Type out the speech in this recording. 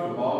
for the ball